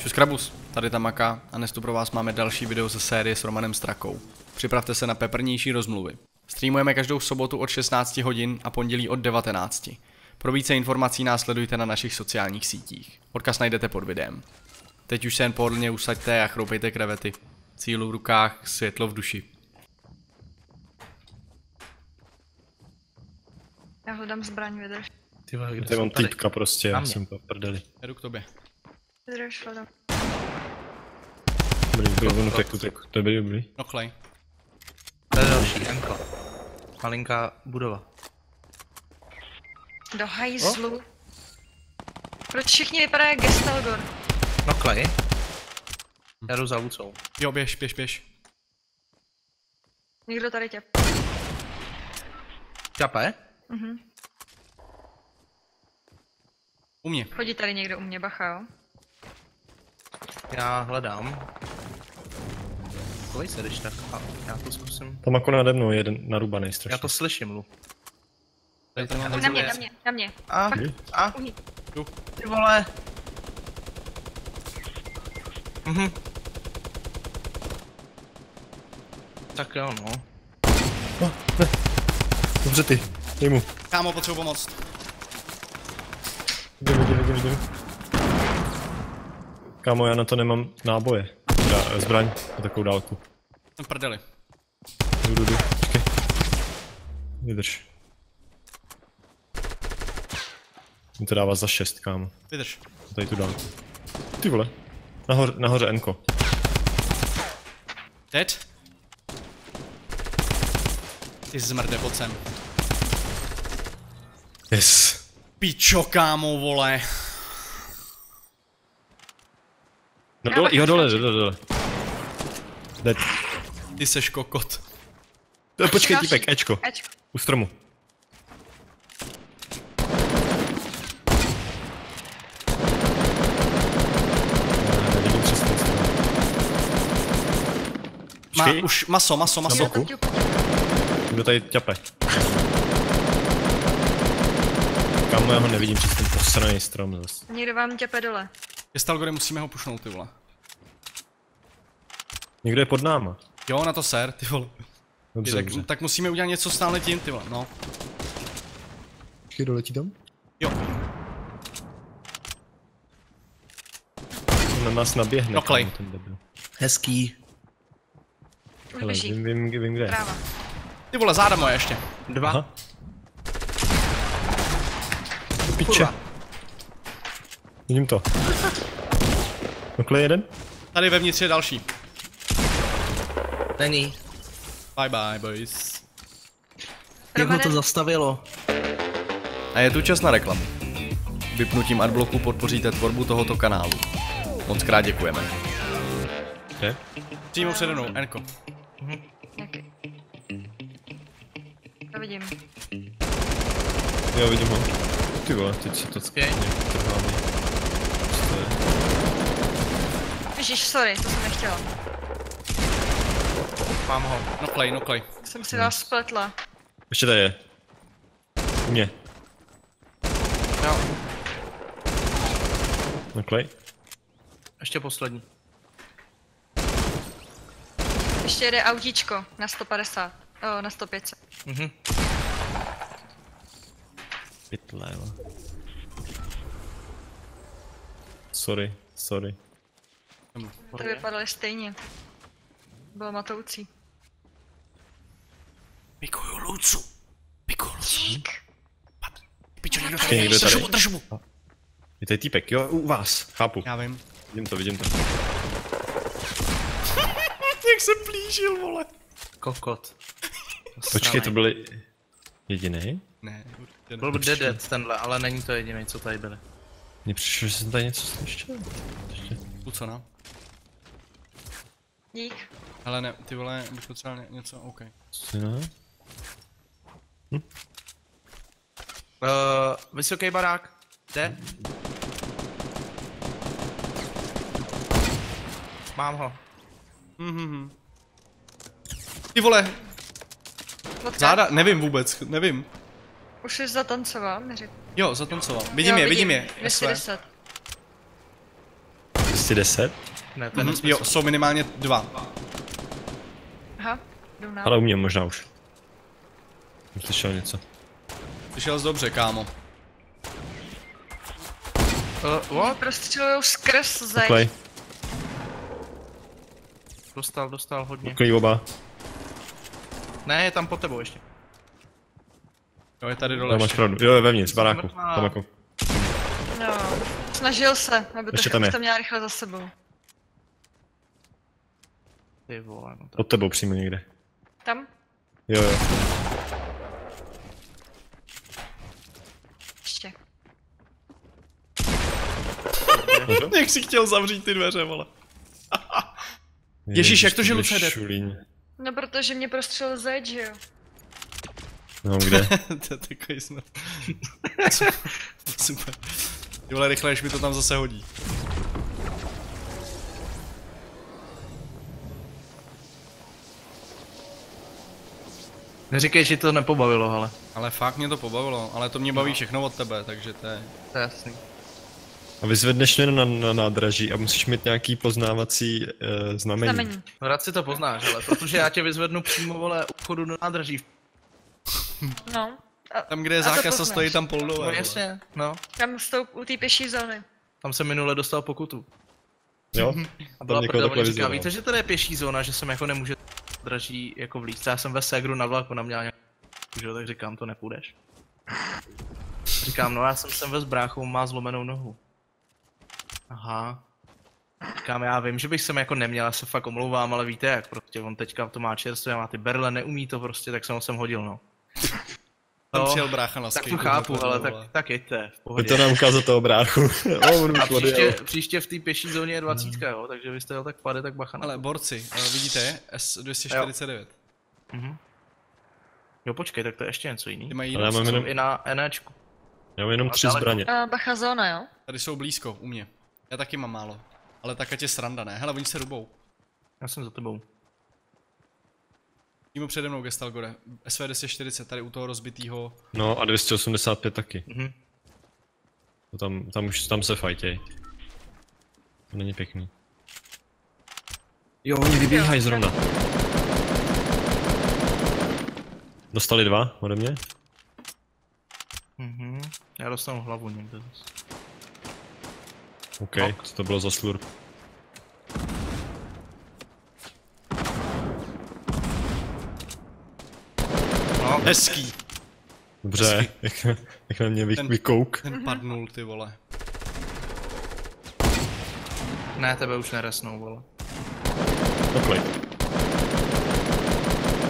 Čus Krabus, tady Tamaka a dnes tu pro vás máme další video ze série s Romanem Strakou. Připravte se na peprnější rozmluvy. Streamujeme každou sobotu od 16 hodin a pondělí od 19. Pro více informací následujte na našich sociálních sítích. Odkaz najdete pod videem. Teď už se jen pohodlně usaďte a chroupejte krevety. Cílu v rukách, světlo v duši. Já hledám zbraň, vydrž. Ty vole, kde Tady mám týpka prostě, já jsem to v prdeli. Jdu k tobě. Vydrž, hledám. Dobrý, dobrý, utek, utek, dobrý, dobrý. Nochlej. Tady je další, Enko. Malinká budova. Do hajzlu. Proč všichni vypadají jak Gestelgor? No klej. Já jdu za Lucou. Jo, běž, běž, běž. Někdo tady tě. Čape? Mhm. U mě. Chodí tady někdo u mě, bacha, jo? Já hledám. Kovej se, když tak. A já to zkusím. Tam jako nade mnou je jeden narubaný Já strašně. to slyším, Lu. Tady to mám Na mě, na mě, na mě. A, Kdy? a. Jdu. ty vole. Mhm. Tak jo, no. Dobře ty, dej mu. Kámo, potřebuji pomoct. Vidím, vidím, vidím, vidím. Kámo, já na to nemám náboje. Teda eh, zbraň na takovou dálku. Jsem prdeli. Jdu, jdu, jdu, počkej. Vydrž. Jsem to dává za šest, kámo. Vydrž. Tady tu dálku. Ty vole. Nahoře, nahoře Enko. Dead? Ty zmrde, pojď sem. Yes. Pičo, kámo, vole. No dole, jo dole, dole, dole. Dead. Ty seš kokot. Eh, Počkej, Další. týpek, Ečko. Ečko. U stromu. Má už maso, maso, maso. boku? Kdo tady ťape? Kámo, já ho nevidím přes ten posraný strom zase. Někdo vám těpe dole. Gestalgore, musíme ho pušnout, ty vole. Někdo je pod náma. Jo, na to ser, ty vole. Ty, Dobře, tak, dobře. tak musíme udělat něco stále tím, ty vole, no. Počkej, doletí tam? Jo, On na nás naběhne. No, klej. kámo, ten debil. Hezký. Už Hele, vím, vím, vím, kde je. Práva. ty vole, záda moje ještě. Dva. Aha. Piče. Kurva. Vidím to. No klej jeden? Tady vevnitř je další. Není. Bye bye, boys. Jak ho to zastavilo? A je tu čas na reklamu. Vypnutím adbloku podpoříte tvorbu tohoto kanálu. Moc krát děkujeme. Kde? Přímo přede mnou, Enko. Jaký? To vidím. Jo, vidím ho. Ty vole, teď se to Počkej. Trvá mi. Co to je? Ježíš, sorry, to jsem nechtěla. Mám ho. No klej, no klej. Jsem si vás spletla. Ještě tady je. U mě. Jo. No klej. Ještě poslední. Ještě jede autíčko na 150. O, na 105. Mhm. Pytle, jo. Sorry, sorry. To vypadaly stejně. Bylo matoucí. Pikuju Lucu. Pikuju Lucu. Pičo, někdo Počkej, někdo tady. mu, drž mu. Je tady týpek, jo, u vás, chápu. Já vím. Vidím to, vidím to. Jak se plížil, vole. Kokot. Počkej, to byli jediný? Ne, určitě ne. Byl by dead tenhle, ale není to jediný, co tady byli. Mně přišlo, že jsem tady něco slyšel. Co no? Dík. Ale ne, ty vole, bych potřeboval ně- něco, OK. Co ne? Uh, vysoký barák. Jde? Mám ho. Mhm. Ty vole, záda, nevím vůbec, nevím. Už jsi zatancoval, mi řekl. Jo, zatancoval. Vidím jo, je, vidím je. SV. 210. Asi 10? Ne, to je Mhm, nesmysl. jo, jsou minimálně dva. Aha, jdou na. Ale u mě možná už. Jsem slyšel něco. Slyšel jsi dobře, kámo. Uh, what? Prostřelujou skrz zeď. Uklej, Dostal, dostal hodně. uklej oba. Ne, je tam pod tebou ještě. Jo, je tady dole Tam máš pravdu. Jo, je vevnitř, baráku. Tam jako. No, snažil se, aby to, Ještě tam to měla rychle za sebou. Ty vole, no tak. Pod tebou přímo někde. Tam? Jo, jo. Ještě. Jak si chtěl zavřít ty dveře, vole. Ježíš, jak to, že Luce jde? No protože mě prostřelil zeď, že jo? No, kde? to je takový snad. Super. Ty vole, rychle, než mi to tam zase hodí. Neříkej, že to nepobavilo, ale. Ale fakt mě to pobavilo, ale to mě baví všechno od tebe, takže to je... To je jasný. A vyzvedneš mě na, na nádraží a musíš mít nějaký poznávací uh, znamení. Znamení. No rád si to poznáš, ale protože já tě vyzvednu přímo, vole, u vchodu do nádraží. No. A, Tam, kde je to zákaz a stojí tam pol dole. No jasně, no. tam s tou, u té pěší zóny. Tam jsem minule dostal pokutu. Jo? A byla prdel, oni říká, víte, že tady je pěší zóna, že jsem jako nemůže draží jako vlíct. Já jsem ve Segru na vlaku, ona měla nějak... Že tak říkám, to nepůjdeš. Říkám, no já jsem sem ve s bráchou, má zlomenou nohu. Aha. Říkám, já vím, že bych sem jako neměl, já se fakt omlouvám, ale víte jak, prostě on teďka to má čerstvě, má ty berle, neumí to prostě, tak jsem ho sem hodil, no. Tam No, přijel brácha na Tak skateu, to chápu, ale tak, tak jeďte, v Pojď pohodě. to nám ukázat toho bráchu. A příště, příště v té pěší zóně je dvacítka, jo, takže vy jste jel tak pade, tak bacha na Ale borci, eh, vidíte, S249. Mhm. Jo, počkej, tak to je ještě něco jiný. Ty mají jinou mám jenom, i na Enečku. já mám jenom tři zbraně. A bacha zóna, jo? Tady jsou blízko, u mě. Já taky mám málo. Ale tak ať je sranda, ne? Hele, oni se rubou. Já jsem za tebou. Přímo přede mnou Gestalgore. SV 240, tady u toho rozbitýho. No a 285 taky. Mhm. To tam, tam už tam se fajtěj. To není pěkný. Jo, oni vybíhají zrovna. Dostali dva ode mě? Mhm. Já dostanu hlavu někde zase. OK, Ok. co to bylo za slurp? Hezký. Dobře, jak, jak na mě vy, Ten- vykouk. Ten padnul, ty vole. ne, tebe už neresnou, vole. Oklej.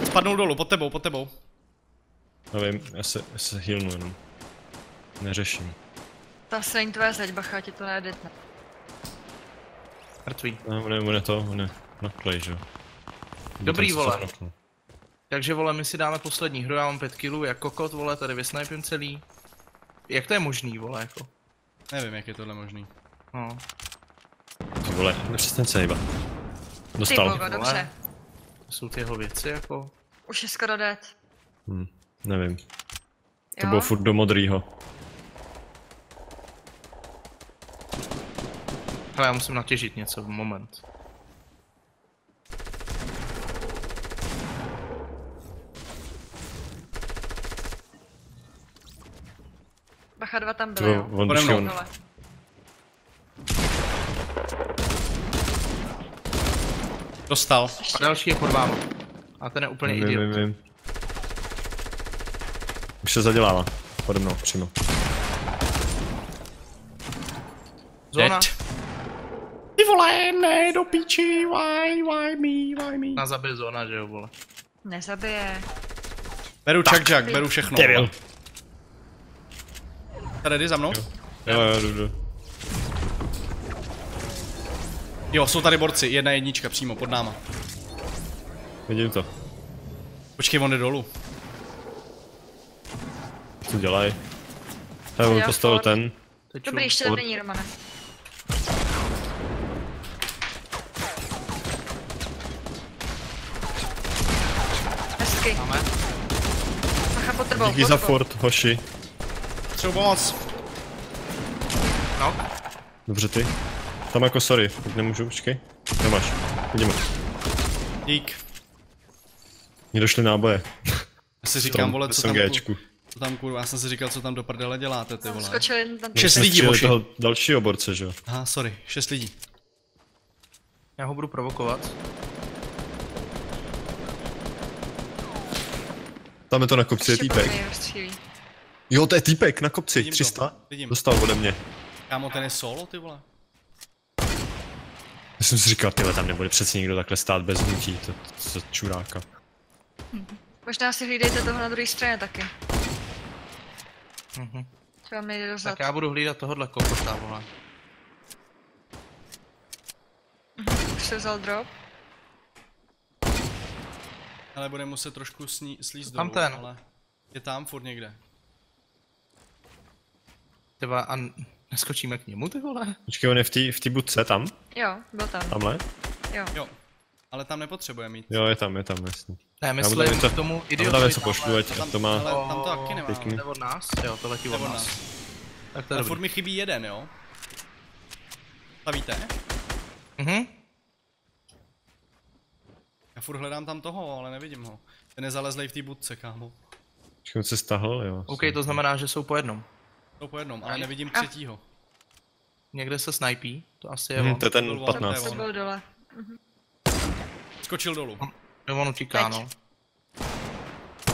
Spadnul dolů, pod tebou, pod tebou. Nevím, já se, já se healnu jenom. Neřeším. To asi není tvoje zeď, bacha, ti to nejde. Mrtvý. Ne, on je, on je to, on je naklej, že jo. Dobrý, se vole. knoknul. Takže vole, my si dáme poslední hru, já mám 5 kilů, jak kokot, vole, tady vysnipím celý. Jak to je možný, vole, jako? Nevím, jak je tohle možný. No. Ty vole, nepřestaň se hejbat. Ty Dostal. bogo, dobře. To jsou ty jeho věci, jako. Už je skoro dead. Hm, nevím, to Jo? bylo furt do modrýho. Hele, já musím natěžit něco, moment. Bacha dva tam byly, jo? on Pode mnou. Dostal. A další je pod váma. A ten je úplně vím, idiot. vím, vím. Už se zadělává. Pode mnou, přímo. Zóna, Dead. Ty vole, ne, do píči, why, why me, why me. na zabij zóna, že jo, vole. Nezabije. Beru čak, čak, beru všechno. Devil. Tady jdi za mnou? Jo, jo, jdu, jdu. Jo, jsou tady borci, jedna jednička přímo pod náma. Vidím to. Počkej, on jde dolů. Co dělají? Hele, on Já postavil ten. Dobrý, ještě tam není, Romane. Hezky. Máme? Bacha pod tebou, Díky za fort, hoši. Třeba pomoc. No, Dobře ty. Tam jako sorry, teď nemůžu, počkej. Nemáš, vidíme. Dík. Mně došly náboje. Já si říkám, vole, co tam, SMGčku. co tam kurva, já jsem si říkal, co tam do prdele děláte, ty vole. Tam. Šest lidí, moši. toho dalšího borce, že jo? Aha, sorry, šest lidí. Já ho budu provokovat. Tam je to na kopci, je týpek. Jo, to je týpek na kopci, Vidím to, 300. vidím. Dostal ode mě. Kámo, ten je solo, ty vole. Já jsem si říkal, tyhle tam nebude přece někdo takhle stát bez hnutí, to, to, to čuráka. Možná si hlídejte toho na druhé straně taky. Mhm. Třeba mi jde dozad. Tak já budu hlídat tohohle kokota, vole. Už se vzal drop. Ale bude muset trošku sní, slíst Tam dolů, ten. ale je tam furt někde. Tyba, a neskočíme k němu, ty vole? Počkej, on je v té v té budce tam? Jo, byl tam. Tamhle? Jo. Jo, ale tam nepotřebuje mít. Jo, je tam, je tam, jasný. Ne, myslím něco- k tomu idiotovi. tam něco pošlu, ať tam, to má... ale tam to taky nemá. pěkný. Jde od nás? Jo, to letí od od nás. nás. Tak to je furt mi chybí jeden, jo? Stavíte? Mhm. Já furt hledám tam toho, ale nevidím ho. Ten je zalezlej v té budce, kámo. Počkej, on se stahl, jo. OK, to znamená, že jsou po jednom. To po jednom, ale nevidím A. třetího. Někde se snipí, to asi je Hm, on. to je ten To byl 15. To byl dole. Skočil dolů. Jo, on utíká, no.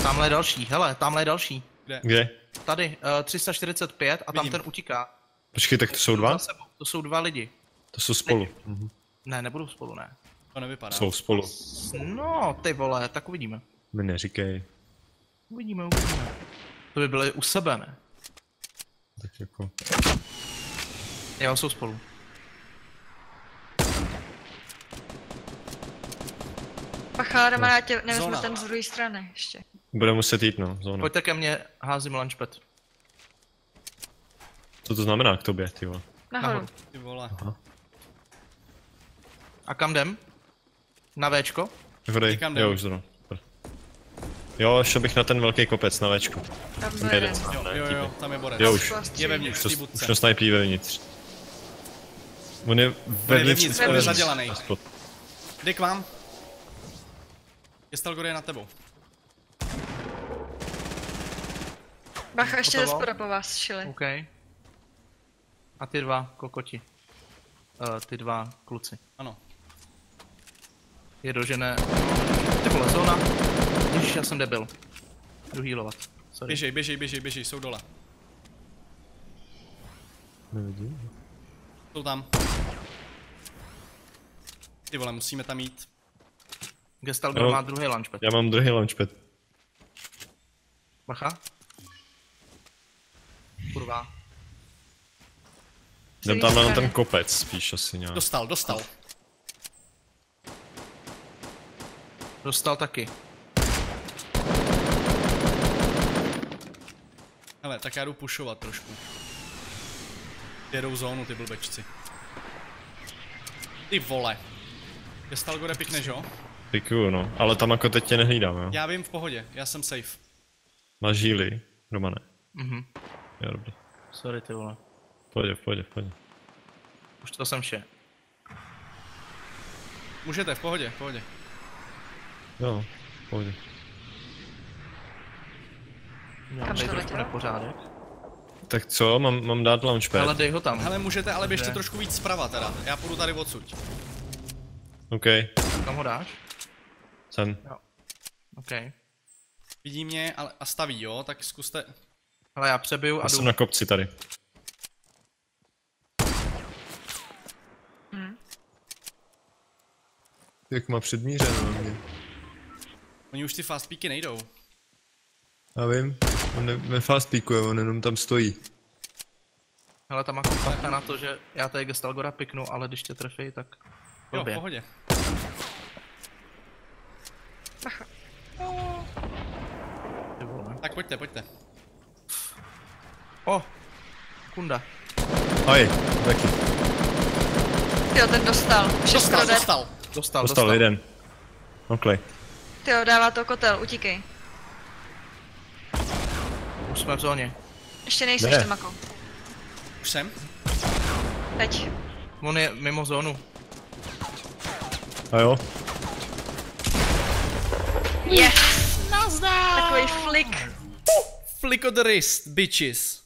Tamhle je další, hele, tamhle je další. Kde? Kde? Tady, uh, 345 a tam Vidím. ten utíká. Počkej, tak to jsou dva? To jsou dva lidi. To jsou spolu. Mhm. Ne, nebudou spolu, ne. To nevypadá. Jsou spolu. No, ty vole, tak uvidíme. Mi neříkej. Uvidíme, uvidíme. To by byly u sebe, ne? Tak jako... Jo, jsou spolu. Pacha, jdeme, já tě nevezmu Zóna. ten z druhé strany ještě. Bude muset jít, no, zóna. Pojďte ke mně, házím launchpad. Co to znamená k tobě, ty vole? Nahoru. Nahoru. Ty vole. A kam jdem? Na Včko? Dej, Někam jdem. jo, už zrovna. Jo, šel bych na ten velký kopec na Včku. Tam jeden. snad, Jo, jo, jo, tam je borec. Jo, už. Je vevnitř, Už to, už to snipí vevnitř. On je vevnitř. vevnitř, on je zadělanej. spot. Jde k vám. Gestalgor je na tebou. Bacha, ještě ze Hotovo? spoda po vás šili. OK. A ty dva kokoti. Uh, ty dva kluci. Ano. Je dožené. Ty vole, zóna. Ježiš, já jsem debil. Jdu healovat. Sorry. Běžej, běžej, běžej, běžej, jsou dole. Nevidím. Jsou tam. Ty vole, musíme tam jít. Gestalgor Jo. má druhý launchpad. Já mám druhý launchpad. Bacha. Kurva. Jdem tam na ten kopec spíš asi nějak. Dostal, dostal. Dostal taky. Hele, tak já jdu pušovat trošku. Jedou zónu ty blbečci. Ty vole. Gestalgore pikneš, jo? Pikuju, no. Ale tam jako teď tě nehlídám, jo. Já vím v pohodě, já jsem safe. Máš žíly, Romane. Mhm. Jo, dobrý. Sorry ty vole. V pohodě, v pohodě, v pohodě. Už to jsem vše. Můžete, v pohodě, v pohodě. Jo, v pohodě. Měl Kam trošku nepořádek. Tak co, mám, mám dát launchpad? Ale dej ho tam. Hele, můžete, ale běžte trošku víc zprava teda. Já půjdu tady odsud. OK, Kam ho dáš? sem. OK. Vidí mě ale, a staví, jo? Tak zkuste... Ale já přebiju a Já jdu. jsem na kopci tady. Hm. Jak má předmířeno na mě. Oni už ty fast peaky nejdou. Já vím, on ne, nefast peakuje, on jenom tam stojí. Hele, tam má kompakta na to, že já tady Gestalgora piknu, ale když tě trefí, tak... Jo, v pohodě. Ty. Tak pojďte, pojďte. O! Kunda. Aj, taky. Jo, ten dostal. Dostal, Všechno jde. dostal. Dostal, Dostal jeden. OK. Ty dává to kotel, utíkej. Už jsme v zóně. Ještě nejseš Ne. ty mako. Už jsem. Teď. On je mimo zónu. A jo? Yes! Takový flick. Flick of the wrist, bitches.